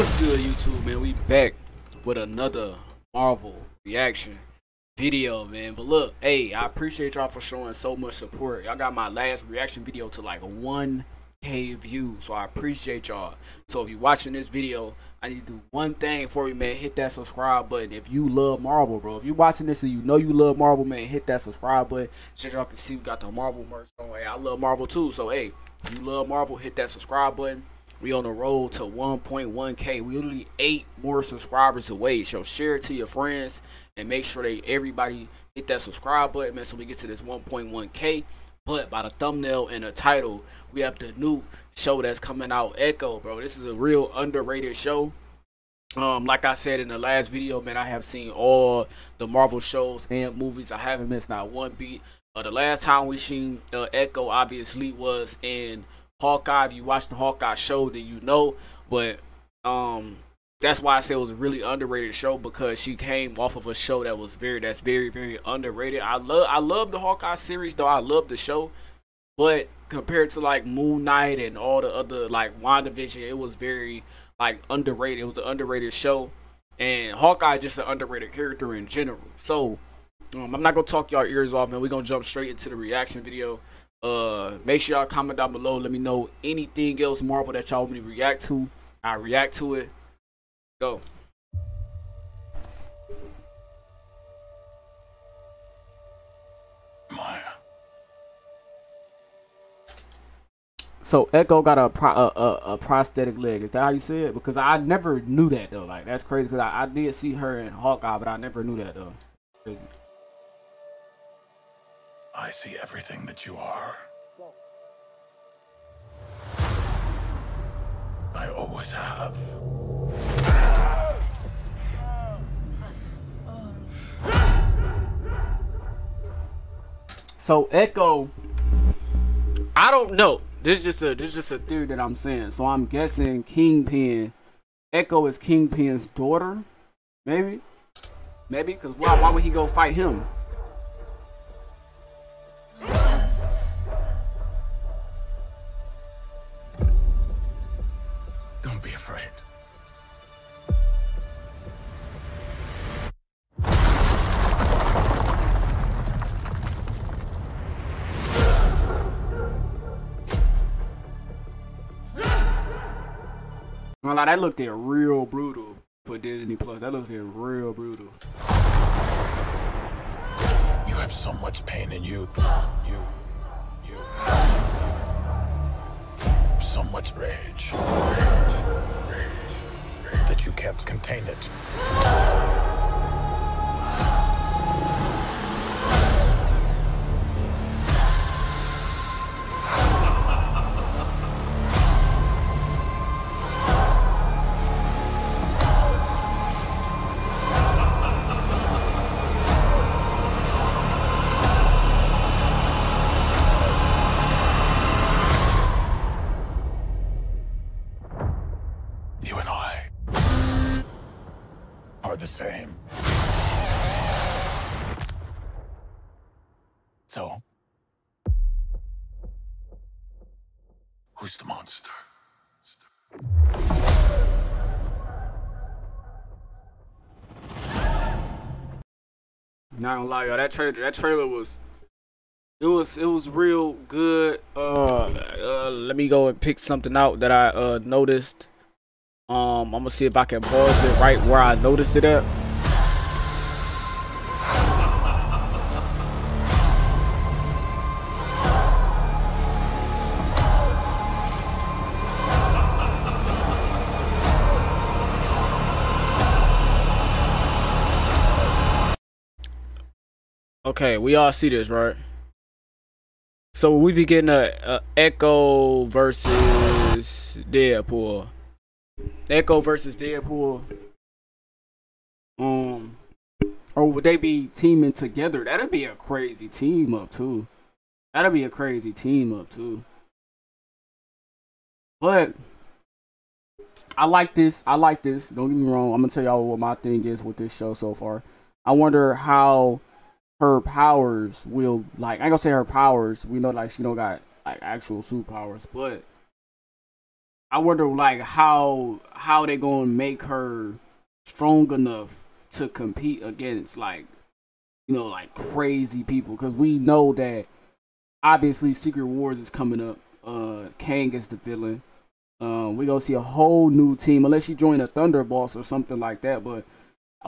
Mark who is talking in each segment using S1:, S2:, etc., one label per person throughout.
S1: What's good, YouTube, man? We back with another Marvel reaction video, man. But look, hey, I appreciate y'all for showing so much support. Y'all got my last reaction video to like 1K views, so I appreciate y'all. So if you're watching this video, I need to do one thing for you, man. Hit that subscribe button if you love Marvel, bro. If you're watching this and you know you love Marvel, man, hit that subscribe button. So y'all can see we got the Marvel merch on. Hey, I love Marvel too, so hey, you love Marvel, hit that subscribe button. We on the road to 1.1k. We literally eight more subscribers away. So share it to your friends and make sure they everybody hit that subscribe button, man, so we get to this 1.1k. But by the thumbnail and the title, we have the new show that's coming out, Echo, bro. This is a real underrated show. Um, like I said in the last video, man, I have seen all the Marvel shows and movies. I haven't missed not one beat. Uh, the last time we seen uh, Echo, obviously, was in Hawkeye. If you watch the Hawkeye show, then you know. But um, that's why I say it was a really underrated show because she came off of a show that was very that's very very underrated. I love I love the Hawkeye series though. I love the show, but compared to like Moon Knight and all the other like WandaVision, it was very like underrated. It was an underrated show, and Hawkeye is just an underrated character in general. So um, I'm not gonna talk y'all ears off, man. We're gonna jump straight into the reaction video. Uh, make sure y'all comment down below. Let me know anything else Marvel that y'all want me to react to. I react to it. Go.
S2: Maya.
S1: So Echo got a, pro, a, a, a prosthetic leg. Is that how you say it? Because I never knew that though. Like that's crazy. Because I, I did see her in Hawkeye, but I never knew that though.
S2: I see everything that you are. I always have.
S1: So Echo, I don't know. This is just a this is just a theory that I'm saying. So I'm guessing Kingpin, Echo is Kingpin's daughter, maybe, maybe. Cause why why would he go fight him? Well, like, that looked at real brutal for Disney Plus. That looked at real brutal.
S2: You have so much pain in you. You. You. So much rage. That you can't contain it. Same. So, who's the monster?
S1: Not gonna lie, y'all. That trailer, that trailer was, it was, it was real good. Uh, uh, let me go and pick something out that I uh noticed. Um, I'm gonna see if I can pause it right where I noticed it at. Okay, we all see this, right? So we be getting a, a Echo versus Deadpool. Echo versus Deadpool. Um, or would they be teaming together? That'd be a crazy team up too. That'd be a crazy team up too. But I like this. I like this. Don't get me wrong. I'm gonna tell y'all what my thing is with this show so far. I wonder how her powers will like. I ain't gonna say her powers. We know like she don't got like actual superpowers, but I wonder like how how they gonna make her strong enough to compete against like you know like crazy people because we know that obviously Secret Wars is coming up. Uh, Kang is the villain. Um, we gonna see a whole new team unless you join the Thunderbolts or something like that. But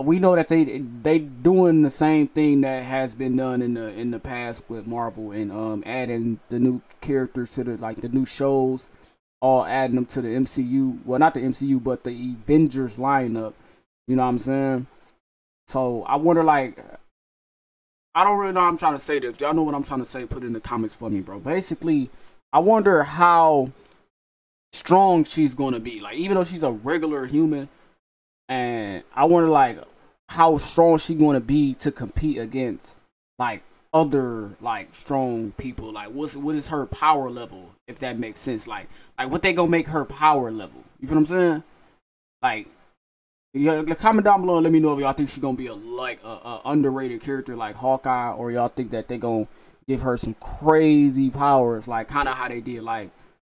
S1: we know that they they doing the same thing that has been done in the in the past with Marvel and um adding the new characters to the like the new shows all adding them to the MCU. Well, not the MCU, but the Avengers lineup. You know what I'm saying? So I wonder, like, I don't really know I'm trying to say this. Y'all know what I'm trying to say? Put it in the comments for me, bro. Basically, I wonder how strong she's gonna be. Like, even though she's a regular human, and I wonder, like, how strong she's gonna be to compete against, like, other like strong people like what's what is her power level if that makes sense? Like like what they gonna make her power level? You feel what i'm saying? Like yeah comment down below and let me know if y'all think she gonna be a like a, a underrated character like hawkeye or y'all think that they gonna give her some crazy powers like kind of how they did like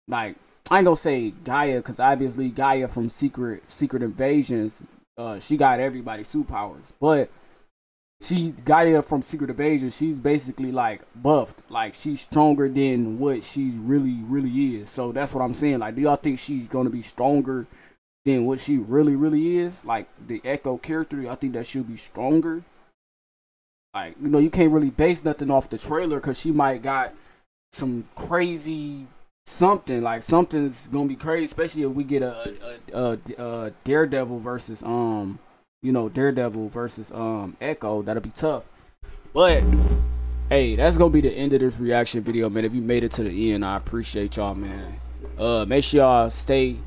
S1: like i ain't gonna say gaia because obviously gaia from secret secret invasions uh she got everybody superpowers but she got it from Secret Invasion, she's basically like buffed. Like she's stronger than what she really, really is. So that's what I'm saying. Like, do y'all think she's gonna be stronger than what she really, really is? Like the Echo character, I think that she'll be stronger. Like, you know, you can't really base nothing off the trailer because she might got some crazy something. Like something's gonna be crazy, especially if we get a, a, a, a Daredevil versus um you know, Daredevil versus um Echo, that'll be tough. But hey, that's gonna be the end of this reaction video, man. If you made it to the end, I appreciate y'all, man. Uh make sure y'all stay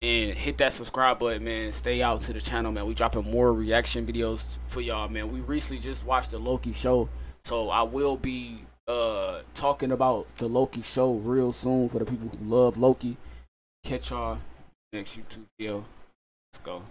S1: and hit that subscribe button, man. Stay out to the channel, man. We dropping more reaction videos for y'all, man. We recently just watched the Loki show, so I will be uh talking about the Loki show real soon for the people who love Loki. Catch y'all next YouTube video. Let's go.